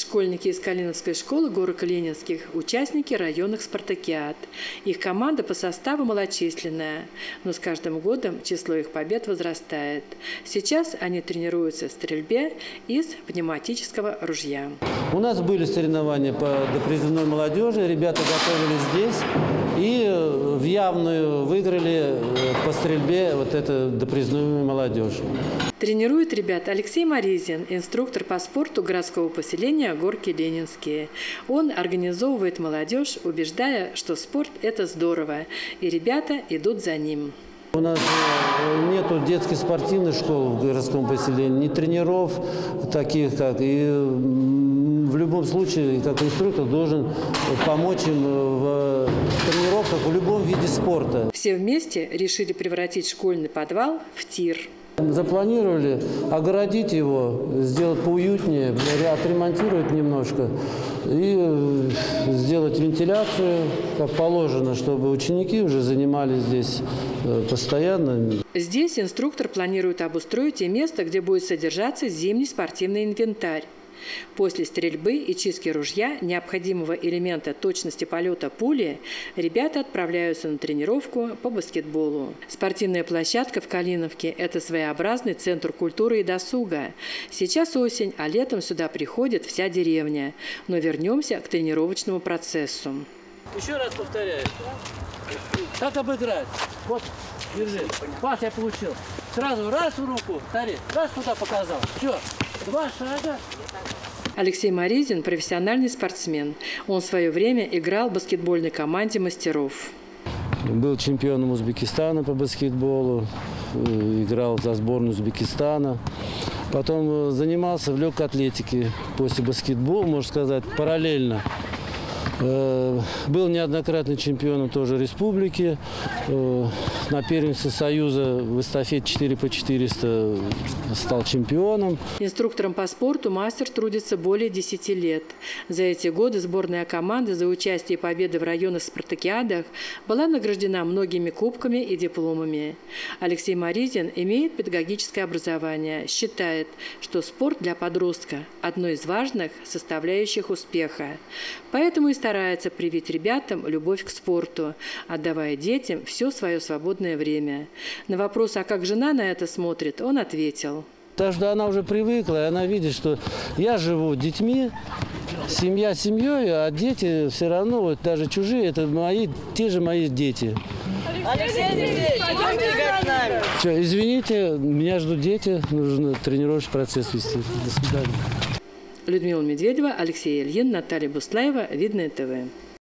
Школьники из Калиновской школы горок Ленинских – участники районных спартакиад. Их команда по составу малочисленная, но с каждым годом число их побед возрастает. Сейчас они тренируются в стрельбе из пневматического ружья. У нас были соревнования по допризывной молодежи, ребята готовились здесь и э, в явную выиграли э, по стрельбе вот эту допризывную молодежь. Тренирует ребят Алексей Моризин, инструктор по спорту городского поселения Горки Ленинские. Он организовывает молодежь, убеждая, что спорт – это здорово, и ребята идут за ним. У нас э, нету детской спортивной школы в городском поселении, ни тренеров таких, как и любом случае, как инструктор должен помочь им в тренировках в любом виде спорта. Все вместе решили превратить школьный подвал в тир. Запланировали огородить его, сделать поуютнее, отремонтировать немножко и э, сделать вентиляцию, как положено, чтобы ученики уже занимались здесь э, постоянно. Здесь инструктор планирует обустроить и место, где будет содержаться зимний спортивный инвентарь. После стрельбы и чистки ружья, необходимого элемента точности полета пули, ребята отправляются на тренировку по баскетболу. Спортивная площадка в Калиновке – это своеобразный центр культуры и досуга. Сейчас осень, а летом сюда приходит вся деревня. Но вернемся к тренировочному процессу. Еще раз повторяю. Как обыграть? Вот, держи. Пас я получил. Сразу раз в руку, смотри, раз туда показал. Все, два шага. Алексей Моризин – профессиональный спортсмен. Он в свое время играл в баскетбольной команде мастеров. Был чемпионом Узбекистана по баскетболу, э, играл за сборную Узбекистана. Потом э, занимался в легкой атлетике после баскетбола, можно сказать, параллельно. Э, был неоднократный чемпионом тоже республики. Э, на первенстве Союза в эстафете 4 по 400 стал чемпионом. Инструктором по спорту мастер трудится более 10 лет. За эти годы сборная команда за участие и победы в районных спартакиадах была награждена многими кубками и дипломами. Алексей Маризин имеет педагогическое образование, считает, что спорт для подростка – одно из важных составляющих успеха. Поэтому и старается привить ребятам любовь к спорту, отдавая детям все свое свободное время. На вопрос, а как жена на это смотрит, он ответил. Так что она уже привыкла, и она видит, что я живу детьми, семья семьей, а дети все равно, вот даже чужие, это мои, те же мои дети. Алексей Алексеевич, с нами. Все, извините, меня ждут дети, нужно тренировочный процесс вести. До свидания. Людмила Медведева, Алексей Ильин, Наталья Буслаева, Видное ТВ.